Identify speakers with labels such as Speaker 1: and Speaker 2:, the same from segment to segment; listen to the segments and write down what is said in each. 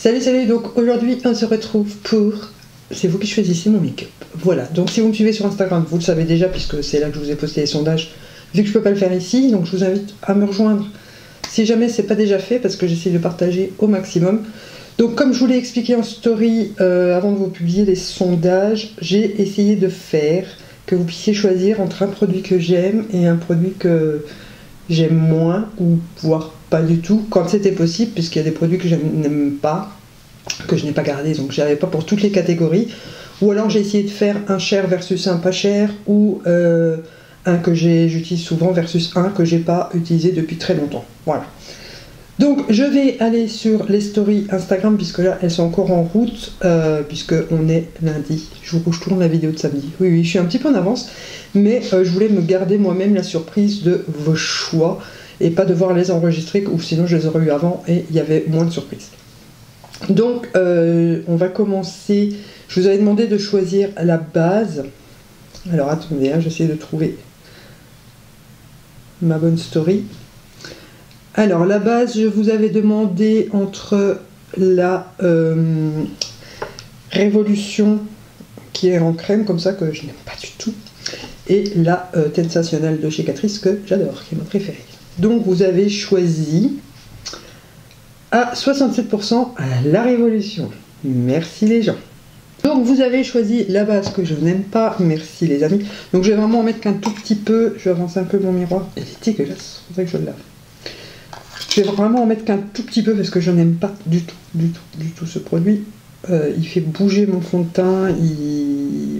Speaker 1: Salut, salut, donc aujourd'hui on se retrouve pour... C'est vous qui choisissez mon make-up. Voilà, donc si vous me suivez sur Instagram, vous le savez déjà puisque c'est là que je vous ai posté les sondages, vu que je peux pas le faire ici, donc je vous invite à me rejoindre si jamais c'est pas déjà fait parce que j'essaie de partager au maximum. Donc comme je vous l'ai expliqué en story euh, avant de vous publier les sondages, j'ai essayé de faire que vous puissiez choisir entre un produit que j'aime et un produit que j'aime moins ou voire pas du tout quand c'était possible puisqu'il y a des produits que je n'aime pas que je n'ai pas gardé donc j'avais pas pour toutes les catégories ou alors j'ai essayé de faire un cher versus un pas cher ou euh, un que j'utilise souvent versus un que j'ai pas utilisé depuis très longtemps voilà donc je vais aller sur les stories Instagram puisque là elles sont encore en route euh, puisque on est lundi. Je vous je tourne la vidéo de samedi. Oui oui, je suis un petit peu en avance, mais euh, je voulais me garder moi-même la surprise de vos choix et pas devoir les enregistrer ou sinon je les aurais eu avant et il y avait moins de surprises. Donc euh, on va commencer. Je vous avais demandé de choisir la base. Alors attendez, hein, j'essaie de trouver ma bonne story. Alors, la base, je vous avais demandé entre la euh, Révolution, qui est en crème, comme ça, que je n'aime pas du tout, et la euh, de chez Catrice, que j'adore, qui est ma préférée. Donc, vous avez choisi à 67% la Révolution. Merci les gens. Donc vous avez choisi la base que je n'aime pas, merci les amis. Donc je vais vraiment en mettre qu'un tout petit peu, je vais avancer un peu mon miroir. Dégueulasse, c'est pour ça que je le lave. Je vais vraiment en mettre qu'un tout petit peu parce que je n'aime pas du tout, du tout, du tout ce produit. Euh, il fait bouger mon fond de teint.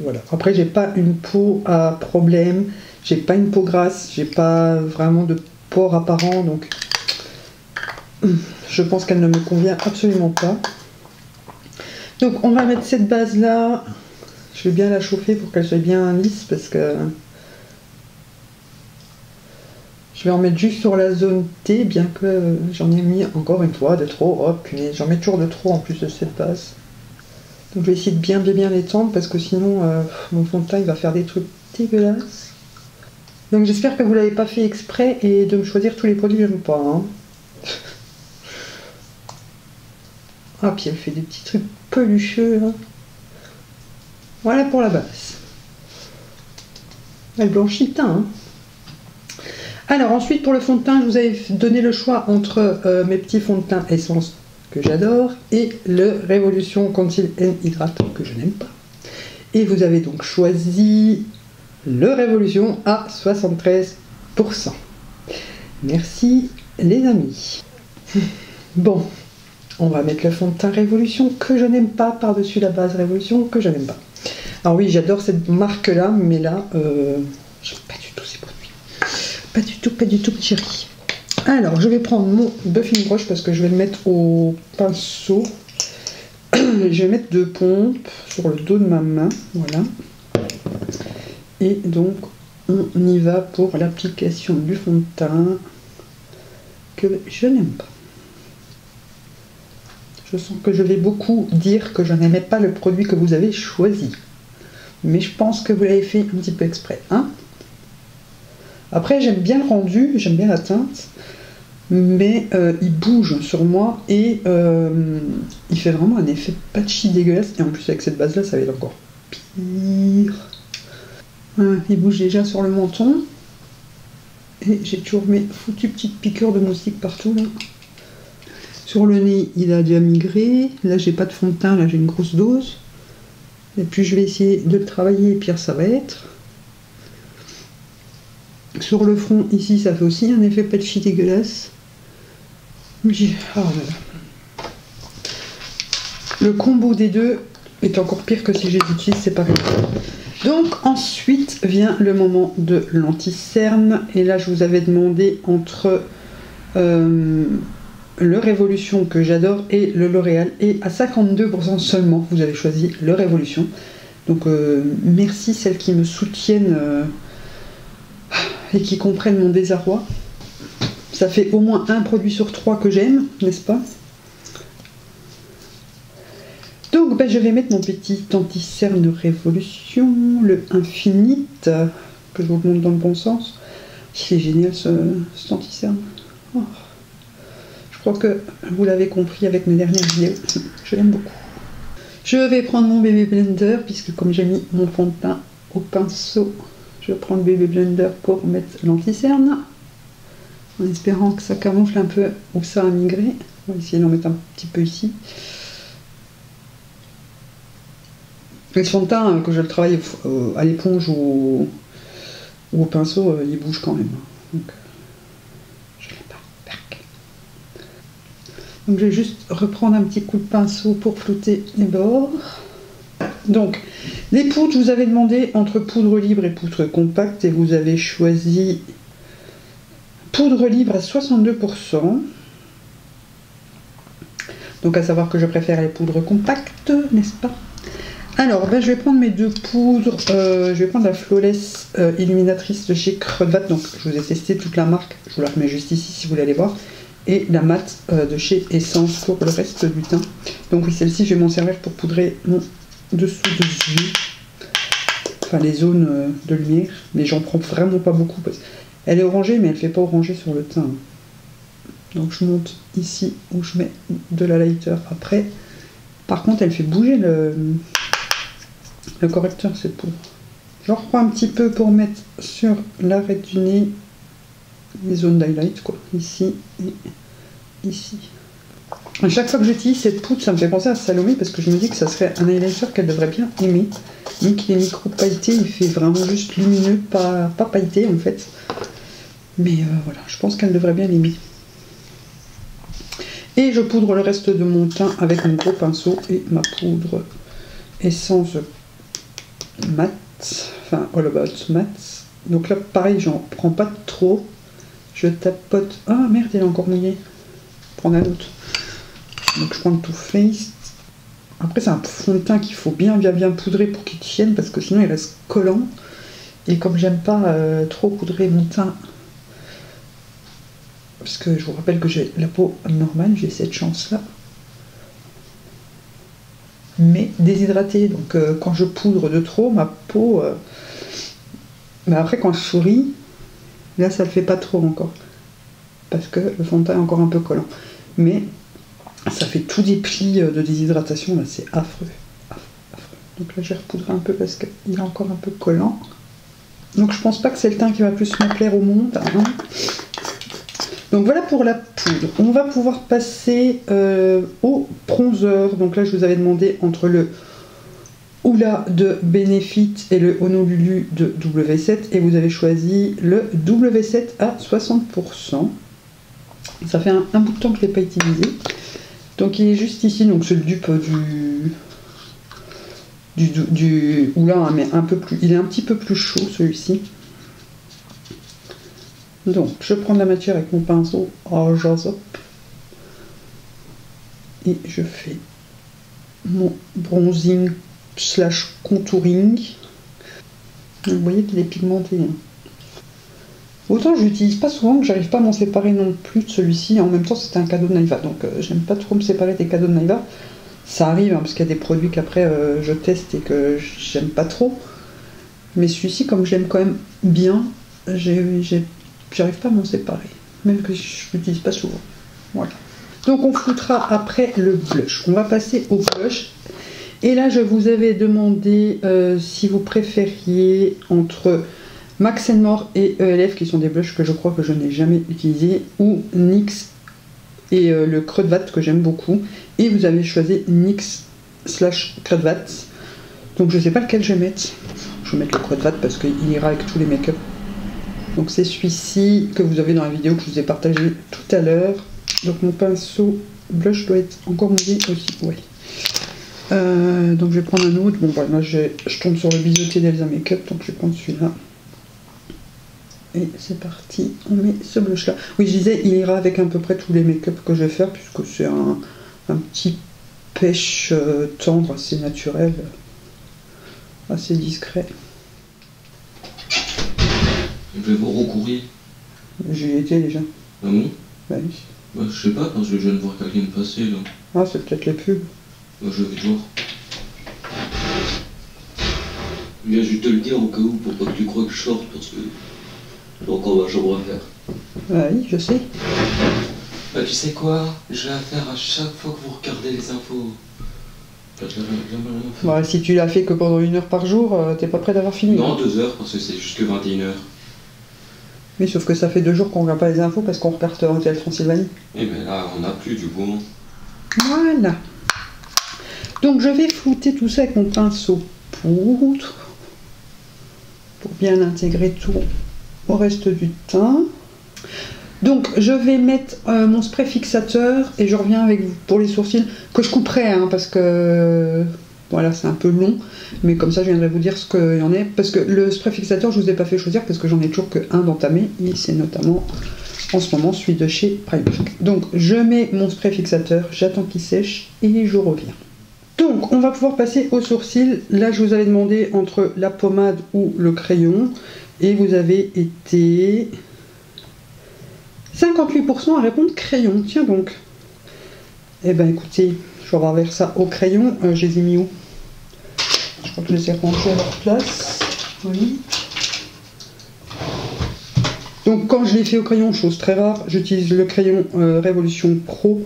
Speaker 1: Voilà. Après, j'ai pas une peau à problème. J'ai pas une peau grasse. J'ai pas vraiment de apparent. Donc, je pense qu'elle ne me convient absolument pas. Donc, on va mettre cette base là. Je vais bien la chauffer pour qu'elle soit bien lisse parce que je vais en mettre juste sur la zone T, bien que j'en ai mis encore une fois de trop. Hop, j'en mets toujours de trop en plus de cette base. Donc je vais essayer de bien bien bien l'étendre parce que sinon euh, mon fond de teint va faire des trucs dégueulasses. Donc j'espère que vous l'avez pas fait exprès et de me choisir tous les produits que j'aime pas. Hein. ah puis elle fait des petits trucs pelucheux. Hein. Voilà pour la base. Elle blanchit teint. Hein. Alors ensuite pour le fond de teint, je vous avais donné le choix entre euh, mes petits fonds de teint essence que j'adore et le Révolution Conceal and Hydrate que je n'aime pas. Et vous avez donc choisi le Révolution à 73%. Merci les amis. Bon, on va mettre le fond de teint Révolution que je n'aime pas par-dessus la base Révolution que je n'aime pas. Alors oui, j'adore cette marque-là, mais là, euh, j'aime pas du tout ces produits. Pas du tout, pas du tout, chérie. Alors, je vais prendre mon buffing brush parce que je vais le mettre au pinceau. je vais mettre deux pompes sur le dos de ma main. Voilà. Et donc, on y va pour l'application du fond de teint que je n'aime pas. Je sens que je vais beaucoup dire que je n'aimais pas le produit que vous avez choisi. Mais je pense que vous l'avez fait un petit peu exprès. Hein après, j'aime bien le rendu, j'aime bien la teinte, mais euh, il bouge sur moi et euh, il fait vraiment un effet patchy dégueulasse. Et en plus, avec cette base-là, ça va être encore pire. Il bouge déjà sur le menton. Et j'ai toujours mes foutues petites piqûres de moustique partout là. Sur le nez, il a déjà migré. Là, j'ai pas de fond de teint, là, j'ai une grosse dose. Et puis, je vais essayer de le travailler, pire ça va être. Sur le front, ici, ça fait aussi un effet patchy dégueulasse. Oh le combo des deux est encore pire que si les c'est pareil. Donc ensuite vient le moment de l'anti-cerne. Et là, je vous avais demandé entre euh, le Révolution que j'adore et le L'Oréal. Et à 52% seulement, vous avez choisi le Révolution. Donc euh, merci celles qui me soutiennent. Euh, et qui comprennent mon désarroi. Ça fait au moins un produit sur trois que j'aime, n'est-ce pas? Donc ben, je vais mettre mon petit anti-cerne révolution, le Infinite, que je vous montre dans le bon sens. C'est génial ce, cet anti-cerne. Oh. Je crois que vous l'avez compris avec mes dernières vidéos. Je l'aime beaucoup. Je vais prendre mon bébé blender, puisque comme j'ai mis mon fond de teint au pinceau, je prends le bébé blender pour mettre l'anticerne, en espérant que ça camoufle un peu où ça a migré. On va essayer d'en mettre un petit peu ici. Euh, que je le travaille euh, à l'éponge ou, au pinceau, euh, il bouge quand même. Donc, je l'ai pas. Donc je vais juste reprendre un petit coup de pinceau pour flouter les bords. Donc, les poudres, je vous avais demandé entre poudre libre et poudre compacte et vous avez choisi poudre libre à 62%. Donc à savoir que je préfère les poudres compactes, n'est-ce pas? Alors, ben, je vais prendre mes deux poudres. Euh, je vais prendre la Flawless euh, Illuminatrice de chez Crevat. Donc je vous ai testé toute la marque. Je vous la remets juste ici si vous voulez aller voir. Et la mat euh, de chez Essence pour le reste du teint. Donc oui, celle-ci, je vais m'en servir pour poudrer mon dessous de yeux. Enfin, les zones de lumière. Mais j'en prends vraiment pas beaucoup. Elle est orangée, mais elle fait pas orangée sur le teint. Donc je monte ici où je mets de la lighter après. Par contre, elle fait bouger le, le correcteur, cette poudre. Je reprends un petit peu pour mettre sur l'arrêt du nez les zones d'highlight, quoi. Ici et ici. À chaque fois que j'utilise cette poudre, ça me fait penser à Salomé parce que je me dis que ça serait un highlighter qu'elle devrait bien aimer. Vu qu'il est micro pailleté, il fait vraiment juste lumineux, pas, pas pailleté en fait. Mais euh, voilà, je pense qu'elle devrait bien l'aimer. Et je poudre le reste de mon teint avec mon gros pinceau et ma poudre essence mat, enfin all about mat. Donc là, pareil, j'en prends pas trop. Je tapote. Ah merde, il est encore mouillé. Prendre un autre. Donc je prends le Too Faced. Après, c'est un fond de teint qu'il faut bien, bien, bien poudrer pour qu'il tienne parce que sinon il reste collant. Et comme j'aime pas euh, trop poudrer mon teint parce que je vous rappelle que j'ai la peau normale, j'ai cette chance-là. Mais déshydratée, donc euh, quand je poudre de trop, ma peau... Euh, mais après quand je souris, là ça le fait pas trop encore. Parce que le fond de teint est encore un peu collant. Mais ça fait tout des plis euh, de déshydratation, là c'est affreux. Donc là j'ai repoudré un peu parce qu'il est encore un peu collant. Donc je pense pas que c'est le teint qui va plus me plaire au monde. Hein. Donc voilà pour la poudre. On va pouvoir passer euh, au bronzer. Donc là, je vous avais demandé entre le Oula de Benefit et le Honolulu de W7 et vous avez choisi le W7 à 60%. Ça fait un, bout de temps que je ne l'ai pas utilisé. Donc il est juste ici, donc c'est le dupe du, du, du, Oula, hein, mais un peu plus, il est un petit peu plus chaud celui-ci. Donc, je prends la matière avec mon pinceau en jasop et je fais mon bronzing slash contouring. Vous voyez qu'il est pigmenté. Hein. Autant je l'utilise pas souvent que j'arrive pas à m'en séparer non plus de celui-ci. En même temps, c'était un cadeau de Naïva, donc euh, j'aime pas trop me séparer des cadeaux de Naïva. Ça arrive, hein, parce qu'il y a des produits qu'après euh, je teste et que j'aime pas trop. Mais celui-ci, comme je l'aime quand même bien, j'ai j'arrive pas à m'en séparer, même que je l'utilise pas souvent. Voilà. Donc on floutera après le blush. On va passer au blush. Et là, je vous avais demandé euh, si vous préfériez entre Max More et ELF, qui sont des blushs que je crois que je n'ai jamais utilisés, ou NYX et euh, le Creux que j'aime beaucoup. Et vous avez choisi NYX slash Creux. Donc je sais pas lequel je vais mettre. Je vais mettre le Creux parce qu'il ira avec tous les make-up donc c'est celui-ci que vous avez dans la vidéo que je vous ai partagé tout à l'heure. Donc mon pinceau blush doit être encore mouillé aussi. Ouais. Euh, donc je vais prendre un autre. Bon voilà, je, je tombe sur le bijoutier d'Elsa Makeup, donc je vais prendre celui-là. Et c'est parti, on met ce blush là. Oui, je disais, il ira avec à peu près tous les make-up que je vais faire, puisque c'est un, petit pêche euh, tendre, assez naturel, assez discret.
Speaker 2: Je vais vous recourir.
Speaker 1: J'y étais déjà.
Speaker 2: Ah bon?
Speaker 1: Bah oui.
Speaker 2: Bah, je sais pas, parce que je viens de voir quelqu'un passer là.
Speaker 1: Ah, c'est peut-être les pubs.
Speaker 2: Bah, je vais voir. Je viens juste te le dire au cas où pour pas que tu crois que je sorte parce que j'ai encore ma chambre à faire.
Speaker 1: Bah oui, je sais.
Speaker 2: Bah, tu sais quoi? Je vais la faire à chaque fois que vous regardez les infos.
Speaker 1: Bon, si tu l'as fait que pendant une heure par jour, euh, t'es pas prêt d'avoir fini.
Speaker 2: Non, deux heures, parce que c'est jusque 21h.
Speaker 1: Mais sauf que ça fait deux jours qu'on regarde pas les infos parce qu'on regarde Hôtel Transylvanie.
Speaker 2: Et mais là, on n'a plus du coup.
Speaker 1: Voilà. Donc je vais flouter tout ça avec mon pinceau poudre pour bien intégrer tout au reste du teint. Donc je vais mettre euh, mon spray fixateur et je reviens avec vous pour les sourcils que je couperai hein, parce que voilà c'est un peu long mais comme ça je viendrai vous dire ce qu'il y en est parce que le spray fixateur je vous ai pas fait choisir parce que j'en ai toujours que un d'entamé et c'est notamment en ce moment celui de chez Primark. Donc je mets mon spray fixateur, j'attends qu'il sèche et je reviens. Donc on va pouvoir passer aux sourcils. Là je vous avais demandé entre la pommade ou le crayon et vous avez été 58% à répondre crayon. Tiens donc. Eh ben écoutez, je vais vers ça au crayon. Euh, je les ai mis où? Que je les ai rangés à leur place. Donc quand je les fais au crayon, chose très rare, j'utilise le crayon euh, Révolution Pro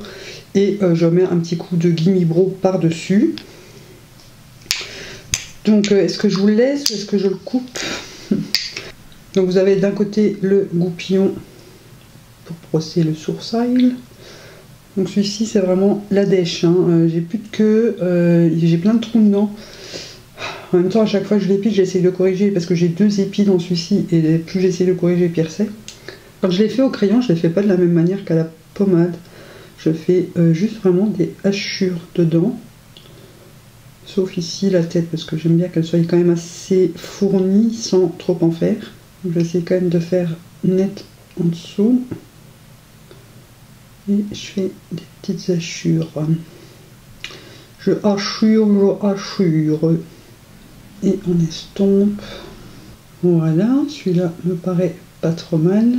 Speaker 1: et euh, je mets un petit coup de Gimme Bro par-dessus. Donc est-ce que je vous laisse ou est-ce que je le coupe? Donc vous avez d'un côté le goupillon pour brosser le sourcil. Donc celui-ci c'est vraiment la dèche. Hein. Euh, j'ai plus de queue, euh, j'ai plein de trous dedans. En même temps à chaque fois que je l'épile j'essaie de corriger parce que j'ai deux épis dans celui-ci et plus j'essaie de corriger pire c'est. Quand je l'ai fait au crayon je ne l'ai fais pas de la même manière qu'à la pommade. Je fais euh, juste vraiment des hachures dedans. Sauf ici la tête parce que j'aime bien qu'elle soit quand même assez fournie sans trop en faire. J'essaie quand même de faire net en dessous. Et je fais des petites hachures. Je hachure, je hachure. Et on estompe. Voilà, celui-là me paraît pas trop mal.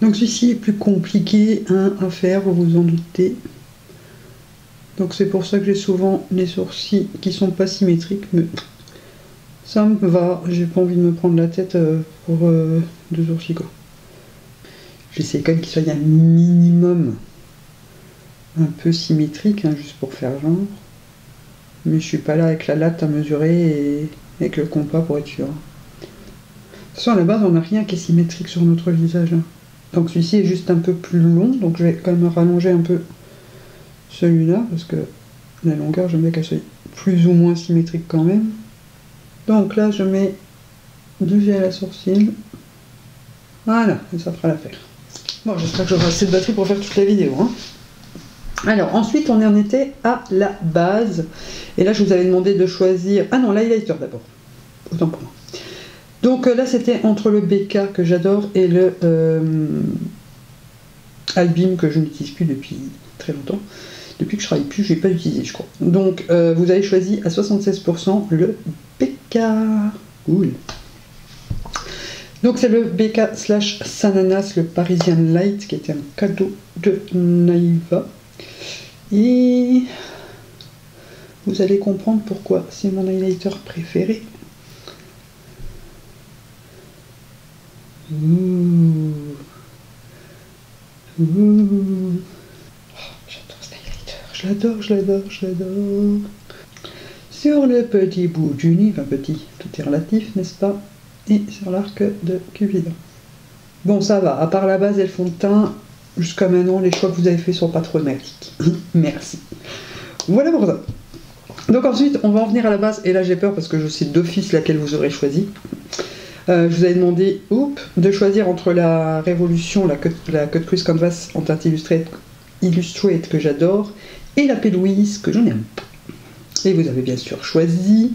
Speaker 1: Donc celui-ci est plus compliqué hein, à faire, vous vous en doutez. Donc c'est pour ça que j'ai souvent les sourcils qui sont pas symétriques, mais ça me va. J'ai pas envie de me prendre la tête euh, pour euh, deux sourcils quoi. J'essaie quand même qu'il soit un minimum un peu symétrique, hein, juste pour faire genre. Mais je suis pas là avec la latte à mesurer et avec le compas pour être sûr. De toute façon, à la base, on n'a rien qui est symétrique sur notre visage. Donc celui-ci est juste un peu plus long, donc je vais quand même rallonger un peu celui-là, parce que la longueur, j'aime bien qu'elle soit plus ou moins symétrique quand même. Donc là, je mets du gel à sourcil. Voilà, et ça fera l'affaire. Bon, j'espère que j'aurai assez de batterie pour faire toute la vidéo. Hein. Alors, ensuite, on en était à la base. Et là, je vous avais demandé de choisir... Ah non, l'highlighter d'abord. Autant pour moi. Donc euh, là, c'était entre le BK que j'adore et le euh, Albim que je n'utilise plus depuis très longtemps. Depuis que je travaille plus, je n'ai pas utilisé, je crois. Donc, euh, vous avez choisi à 76% le BK. Cool. Donc c'est le BK slash Sananas, le Parisian Light, qui était un cadeau de Naïva. Et vous allez comprendre pourquoi. C'est mon highlighter préféré. Oh, j'adore cet highlighter, je l'adore, je l'adore, je l'adore. Sur le petit bout du nez, enfin petit, tout est relatif, n'est-ce pas? Et sur l'arc de Cupidon. Bon, ça va, à part la base et le teint, jusqu'à maintenant, les choix que vous avez faits sont pas trop dramatiques. Merci. Voilà pour ça. Donc ensuite, on va en venir à la base, et là j'ai peur parce que je sais d'office laquelle vous aurez choisi. Euh, je vous avais demandé de choisir entre la Révolution, la Cut, la cut Canvas en teinte illustrate, illustrate que j'adore, et la Pélouise que j'en aime pas. Et vous avez bien sûr choisi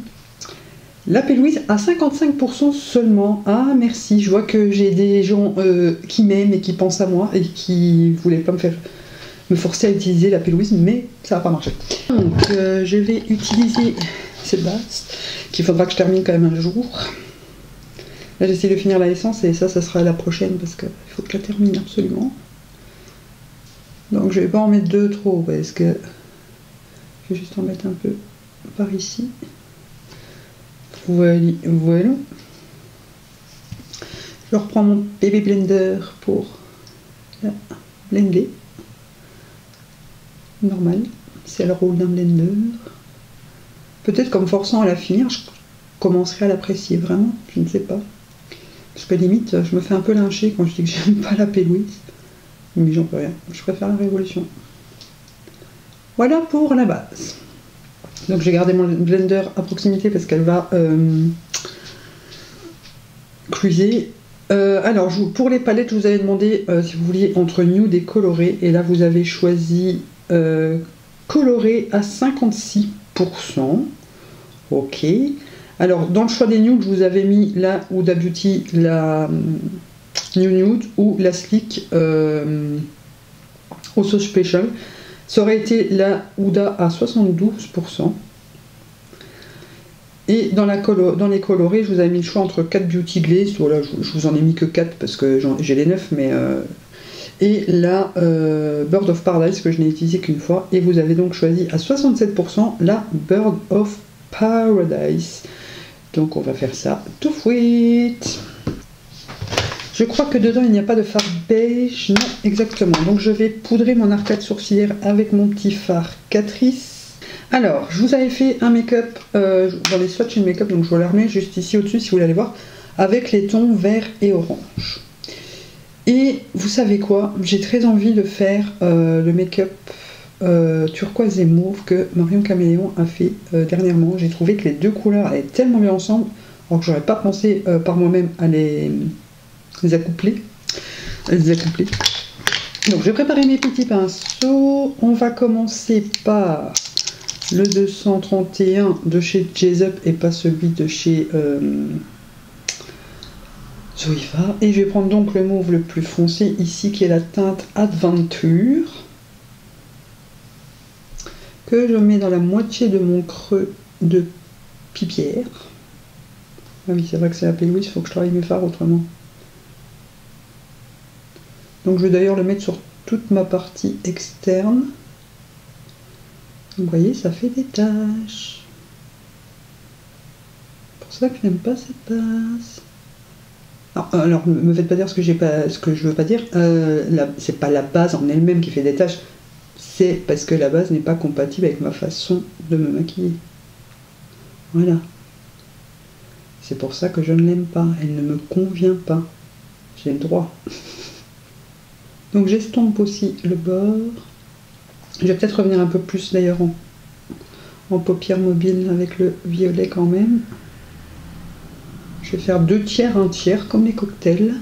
Speaker 1: la Louise à 55% seulement. Ah merci, je vois que j'ai des gens euh, qui m'aiment et qui pensent à moi et qui voulaient pas me faire me forcer à utiliser la Louise, mais ça va pas marcher. Donc euh, je vais utiliser cette base qu'il faudra que je termine quand même un jour. Là j'essaie de finir la essence et ça, ça sera la prochaine parce qu'il faut que je la termine absolument. Donc je vais pas en mettre deux trop parce que je vais juste en mettre un peu par ici. Voilà. Je reprends mon bébé blender pour blender. normal. C'est le rôle d'un blender. Peut-être qu'en me forçant à la finir, je commencerai à l'apprécier vraiment, je ne sais pas. Parce que limite, je me fais un peu lyncher quand je dis que j'aime pas la P-Louise. Mais j'en peux rien. Je préfère la Révolution. Voilà pour la base. Donc j'ai gardé mon blender à proximité parce qu'elle va euh, cruiser. Euh, alors pour les palettes, je vous avais demandé euh, si vous vouliez entre nude et coloré. Et là vous avez choisi euh, coloré à 56%. Ok. Alors dans le choix des nudes, je vous avais mis la Huda Beauty, la New Nude ou la Slick euh, Osso Special. Ça aurait été la Huda à 72%. Et dans, dans les colorés, je vous avais mis le choix entre 4 Beauty Glaze. Voilà, je, vous en ai mis que 4 parce que j'ai les 9, mais. euh, et la euh, Bird of Paradise que je n'ai utilisé qu'une fois. Et vous avez donc choisi à 67% la Bird of Paradise. Donc on va faire ça tout de suite. Je crois que dedans il n'y a pas de fard beige. Non, exactement. Donc je vais poudrer mon arcade sourcilière avec mon petit fard Catrice. Alors, je vous avais fait un make-up euh, dans les swatchs de make-up, donc je vous la remets juste ici au-dessus si vous voulez aller voir, avec les tons vert et orange. Et vous savez quoi? J'ai très envie de faire euh, le make-up euh, turquoise et mauve que Marion Caméléon a fait euh, dernièrement. J'ai trouvé que les deux couleurs allaient tellement bien ensemble, alors que j'aurais pas pensé par moi-même à les, les accoupler. Les. Donc je vais préparer mes petits pinceaux. On va commencer par le 231 de chez Jazup et pas celui de chez euh. Et je vais prendre donc le mauve le plus foncé ici qui est la teinte Adventure que je mets dans la moitié de mon creux de pipière. Ah oui, c'est vrai que c'est la il faut que je travaille mes fards autrement. Donc je vais d'ailleurs le mettre sur toute ma partie externe. Vous voyez, ça fait des taches. C'est pour ça que je n'aime pas cette base. Alors, euh, alors, me faites pas dire ce que j'ai pas, je veux pas dire. Euh, c'est pas la base en elle-même qui fait des taches. C'est parce que la base n'est pas compatible avec ma façon de me maquiller. Voilà. C'est pour ça que je ne l'aime pas. Elle ne me convient pas. J'ai le droit. Donc j'estompe aussi le bord. Je vais peut-être revenir un peu plus d'ailleurs en, en paupières mobiles avec le violet quand même. Je vais faire deux tiers, un tiers comme les cocktails.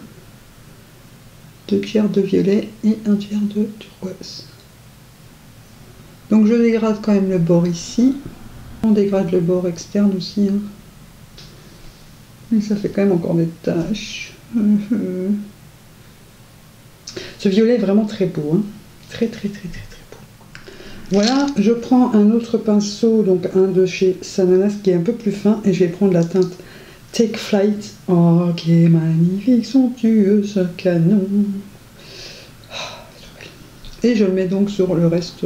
Speaker 1: Deux tiers de violet et un tiers de turquoise. Donc je dégrade quand même le bord ici. On dégrade le bord externe aussi. hein. Mais ça fait quand même encore des taches. Ce violet est vraiment très beau. hein. Très très très très très beau. Voilà, je prends un autre pinceau, donc un de chez Sananas qui est un peu plus fin, et je vais prendre la teinte Take Flight. Oh, qui est magnifique, somptueux ce canon. Ah. Et je le mets donc sur le reste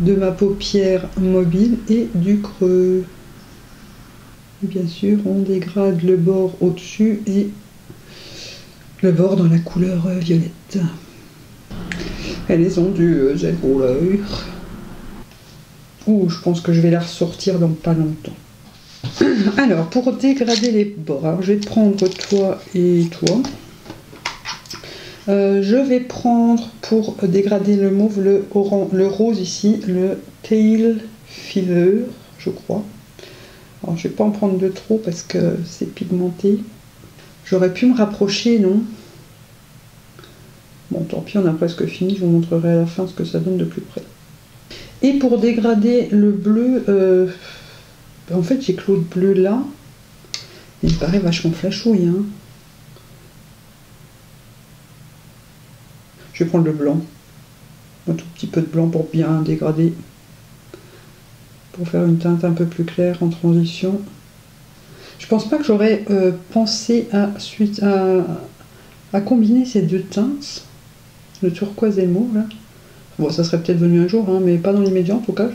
Speaker 1: de ma paupière mobile et du creux. Bien sûr, on dégrade le bord au-dessus et le bord dans la couleur euh, violette. Elle est ondueuse, elle couleur. Ouh, je pense que je vais la ressortir dans pas longtemps. Alors, pour dégrader les bords, je vais prendre toi et toi. Euh, je vais prendre pour dégrader le mauve le, rose ici, le Tail Fever, je crois. Alors, je vais pas en prendre de trop parce que c'est pigmenté. J'aurais pu me rapprocher, non? Bon, tant pis, on a presque fini. Je vous montrerai à la fin ce que ça donne de plus près. Et pour dégrader le bleu, euh, en fait, j'ai que l'autre bleu là. Il paraît vachement flashouille. Hein. Je vais prendre le blanc. Un tout petit peu de blanc pour bien dégrader. Pour faire une teinte un peu plus claire en transition. Je pense pas que j'aurais euh, pensé à, combiner ces deux teintes, le turquoise et le mauve là. Bon, ça serait peut-être venu un jour, hein, mais pas dans l'immédiat en tout cas.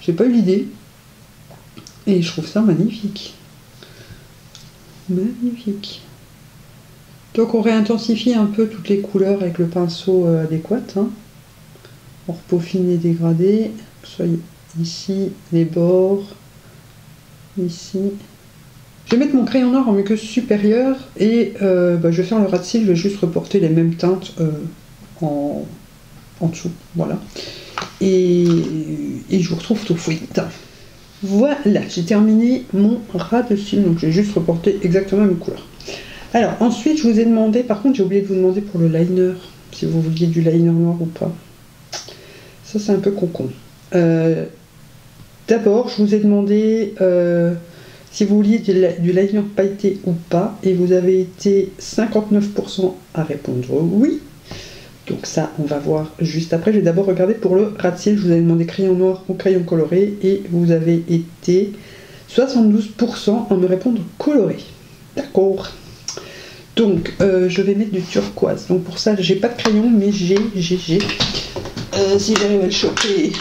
Speaker 1: j'ai- pas eu l'idée. Et je trouve ça magnifique. Magnifique. Donc on réintensifie un peu toutes les couleurs avec le pinceau euh, adéquat. hein. pour peaufiner, dégrader. Soit ici, les bords, ici. Je vais mettre mon crayon noir en muqueuse supérieure et euh, bah, je vais faire le ras de cils, je vais juste reporter les mêmes teintes euh, en, en dessous. Voilà. Et, je vous retrouve tout suite. Voilà, j'ai terminé mon ras de cils, donc j'ai juste reporté exactement la même couleur. Alors ensuite, je vous ai demandé, par contre j'ai oublié de vous demander pour le liner, si vous vouliez du liner noir ou pas. Ça c'est un peu concon. Euh, D'abord, je vous ai demandé euh, si vous vouliez du, li- du liner pailleté ou pas, et vous avez été 59% à répondre oui. Donc ça, on va voir juste après. Je vais d'abord regarder pour le ras de cils. Je vous avais demandé crayon noir ou crayon coloré, et vous avez été 72% à me répondre coloré. D'accord. Donc, euh, je vais mettre du turquoise. Donc pour ça, j'ai pas de crayon, mais j'ai, j'ai, j'ai. Euh, si j'arrive à le choper.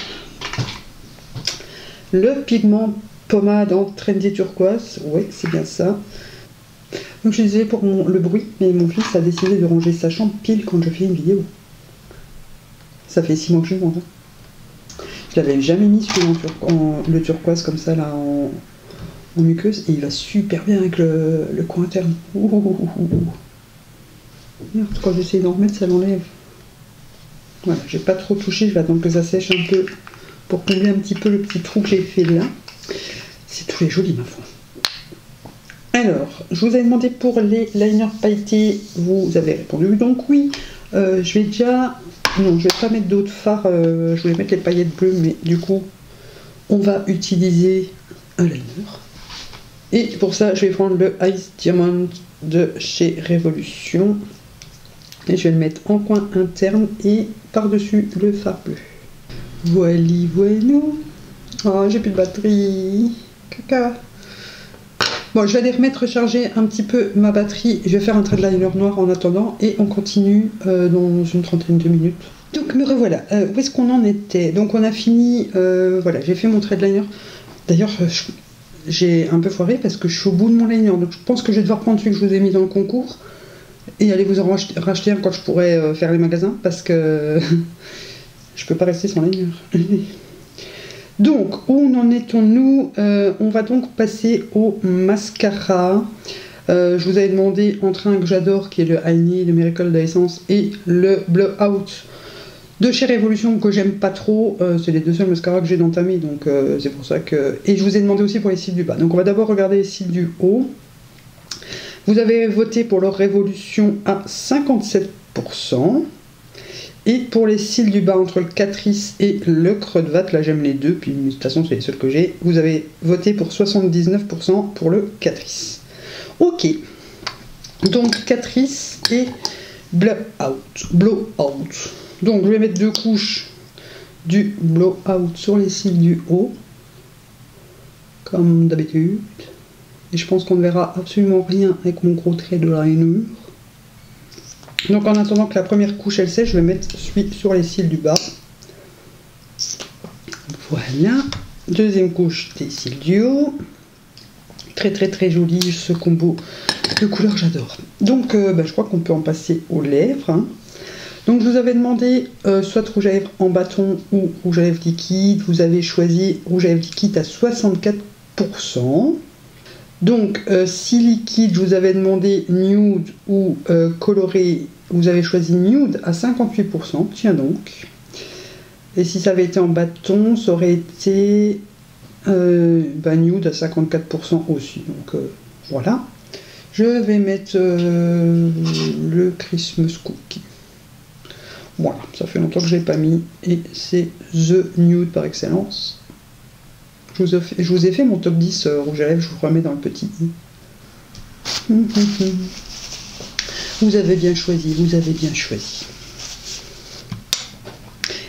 Speaker 1: Le pigment pommade en trendy turquoise. Oui, c'est bien ça. Donc je disais pour le bruit, mais mon fils a décidé de ranger sa chambre pile quand je fais une vidéo. Ça fait six mois que je monte. hein. Je l'avais jamais mis en- le turquoise comme ça là en, muqueuse et il va super bien avec le, coin interne. Quand j'essaie d'en remettre, ça l'enlève. Voilà, j'ai pas trop touché, je vais attendre que ça sèche un peu pour combler un petit peu le petit trou que j'ai fait là. C'est tous les joli ma foi. Alors, je vous ai demandé pour les liners pailletés, vous avez répondu donc oui. Euh, je vais déjà. Non, je vais pas mettre d'autres fards, euh, je voulais mettre les paillettes bleues, mais du coup, on va utiliser un liner. Et pour ça, je vais prendre le Ice Diamond de chez Révolution. Et je vais le mettre en coin interne et par-dessus le fard bleu. Voili, voilou. Oh, j'ai plus de batterie. Caca. Bon, je vais aller remettre recharger un petit peu ma batterie. Je vais faire un trait de liner noir en attendant et on continue euh, dans une trentaine de minutes. Donc me revoilà. Euh, où est-ce qu'on en était? Donc on a fini. euh, voilà, j'ai fait mon trait de liner. D'ailleurs, j'ai un peu foiré parce que je suis au bout de mon liner. Donc je pense que je vais devoir prendre celui que je vous ai mis dans le concours et aller vous en racheter, un quand je pourrai faire les magasins parce que je peux pas rester sans liner. Donc, où en étons-nous Euh, On va donc passer au mascara. Euh, je vous avais demandé entre un que j'adore, qui est le Heini de Miracle d'Essence, et le Blowout de chez Révolution que j'aime pas trop. Euh, c'est les deux seuls mascaras que j'ai entamés, donc euh, c'est pour ça que. Et je vous ai demandé aussi pour les cils du bas. Donc, on va d'abord regarder les cils du haut. Vous avez voté pour leur Révolution à 57%. Et pour les cils du bas entre le Catrice et le creux de vatte, là j'aime les deux, puis de toute façon c'est les seuls que j'ai, vous avez voté pour 79% pour le Catrice. Ok, donc Catrice et Blowout. Blowout. Donc je vais mettre deux couches du Blowout sur les cils du haut, comme d'habitude. Et je pense qu'on ne verra absolument rien avec mon gros trait de liner. Donc en attendant que la première couche elle sèche, je vais mettre sur les cils du bas. Voilà. Deuxième couche des cils du haut. Très très très joli ce combo de couleurs, j'adore. Donc euh, bah, je crois qu'on peut en passer aux lèvres. hein. Donc je vous avais demandé euh, soit rouge à lèvres en bâton ou rouge à lèvres liquide. Vous avez choisi rouge à lèvres liquide à 64%. Donc, euh, si liquide, je vous avais demandé nude ou euh, coloré, vous avez choisi nude à 58%, tiens donc. Et si ça avait été en bâton, ça aurait été euh, bah, nude à 54% aussi. Donc voilà. Je vais mettre le Christmas Cookie. Voilà, ça fait longtemps que je l'ai pas mis et c'est The Nude par excellence. Je vous, ai fait, mon top 10 euh, rouge à lèvres, je vous remets dans le petit. Vous avez bien choisi, vous avez bien choisi.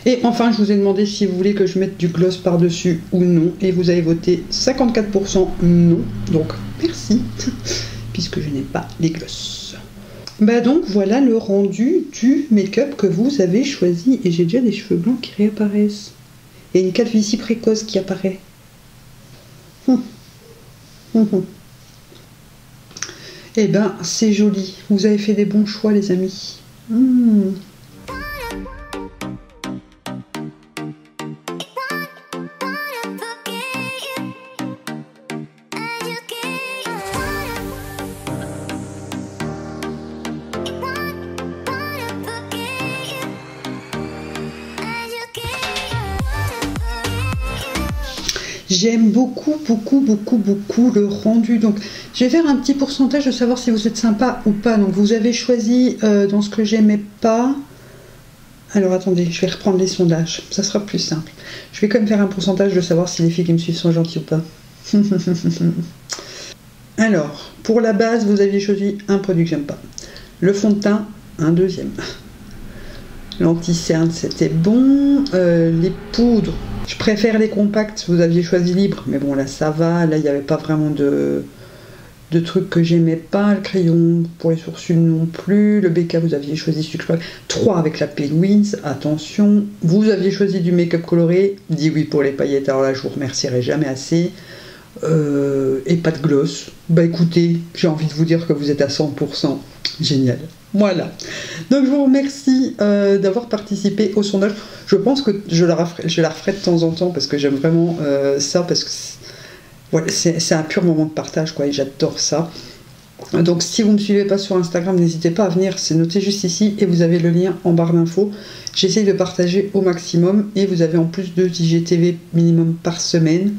Speaker 1: Et enfin, je vous ai demandé si vous voulez que je mette du gloss par-dessus ou non. Et vous avez voté 54% non. Donc, merci, puisque je n'ai pas les gloss. Bah donc, voilà le rendu du make-up que vous avez choisi. Et j'ai déjà des cheveux blancs qui réapparaissent. Et une calvitie précoce qui apparaît. Hum. Eh ben, c'est joli. Vous avez fait des bons choix, les amis. Hum. Beaucoup, beaucoup, beaucoup, beaucoup le rendu. Donc, je vais faire un petit pourcentage de savoir si vous êtes sympa ou pas. Donc, vous avez choisi euh, dans ce que j'aimais pas. Alors, attendez, je vais reprendre les sondages. Ça sera plus simple. Je vais quand même faire un pourcentage de savoir si les filles qui me suivent sont gentilles ou pas. Alors, pour la base, vous aviez choisi un produit que j'aime pas. Le fond de teint, un deuxième. L'anti-cerne, c'était bon. Euh, les poudres, je préfère les compacts. Vous aviez choisi libre, mais bon, là, ça va. Là, il n'y avait pas vraiment de, de trucs que j'aimais pas. Le crayon pour les sourcils non plus. Le BK, vous aviez choisi je 3 avec la Penguins. Attention. Vous aviez choisi du make-up coloré. Dis oui pour les paillettes. Alors là, je vous remercierai jamais assez. Euh, et pas de gloss. Bah écoutez, j'ai envie de vous dire que vous êtes à 100%. Génial. Voilà. Donc je vous remercie euh, d'avoir participé au sondage. Je pense que je la, referai, de temps en temps parce que j'aime vraiment euh, ça, parce que c'est un pur moment de partage, quoi, et j'adore ça. Donc si vous ne me suivez pas sur Instagram, n'hésitez pas à venir, c'est noté juste ici, et vous avez le lien en barre d'infos. J'essaye de partager au maximum, et vous avez en plus deux IGTV minimum par semaine.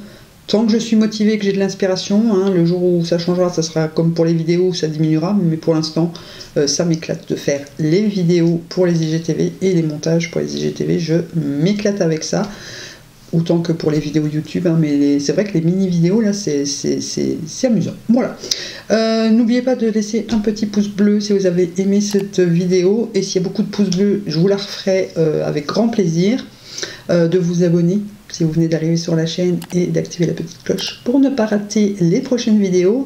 Speaker 1: Tant que je suis motivée, que j'ai de l'inspiration, hein, le jour où ça changera, ça sera comme pour les vidéos, ça diminuera, mais pour l'instant, euh, ça m'éclate de faire les vidéos pour les IGTV et les montages pour les IGTV, je m'éclate avec ça, autant que pour les vidéos YouTube, hein, mais c'est vrai que les mini-vidéos, là, c'est amusant. Voilà. Euh, n'oubliez pas de laisser un petit pouce bleu si vous avez aimé cette vidéo, et s'il y a beaucoup de pouces bleus, je vous la referai euh, avec grand plaisir. de vous abonner si vous venez d'arriver sur la chaîne et d'activer la petite cloche pour ne pas rater les prochaines vidéos.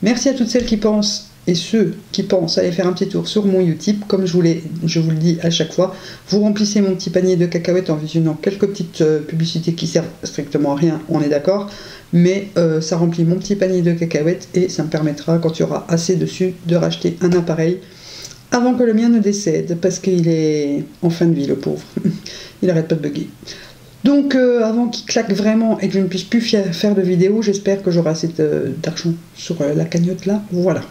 Speaker 1: Merci à toutes celles qui pensent et ceux qui pensent aller faire un petit tour sur mon Utip. Comme je vous, je vous le dis à chaque fois, vous remplissez mon petit panier de cacahuètes en visionnant quelques petites euh, publicités qui servent strictement à rien, on est d'accord, mais euh, ça remplit mon petit panier de cacahuètes et ça me permettra, quand il y aura assez dessus, de racheter un appareil avant que le mien ne décède, parce qu'il est en fin de vie, le pauvre. il arrête pas de bugger. Donc euh, avant qu'il claque vraiment et que je ne puisse plus faire de vidéos, j'espère que j'aurai assez d'argent sur euh, la cagnotte là. Voilà.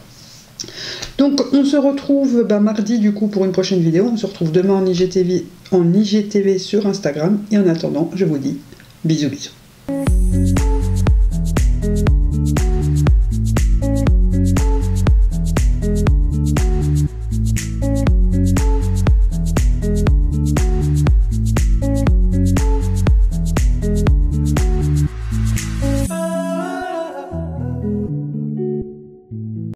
Speaker 1: Donc on se retrouve bah, mardi du coup pour une prochaine vidéo. On se retrouve demain en IGTV, en IGTV sur Instagram. Et en attendant, je vous dis bisous bisous.